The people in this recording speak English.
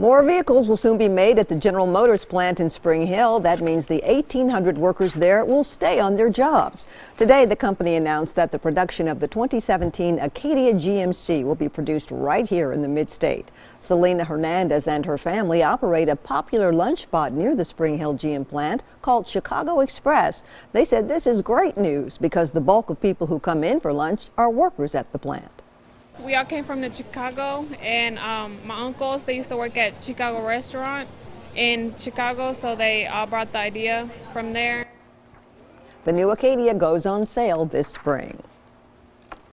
More vehicles will soon be made at the General Motors plant in Spring Hill. That means the 1,800 workers there will stay on their jobs. Today, the company announced that the production of the 2017 Acadia GMC will be produced right here in the mid-state. Selena Hernandez and her family operate a popular lunch spot near the Spring Hill GM plant called Chicago Express. They said this is great news because the bulk of people who come in for lunch are workers at the plant. We all came from the Chicago, and um, my uncles they used to work at Chicago Restaurant in Chicago, so they all brought the idea from there. The new Acadia goes on sale this spring.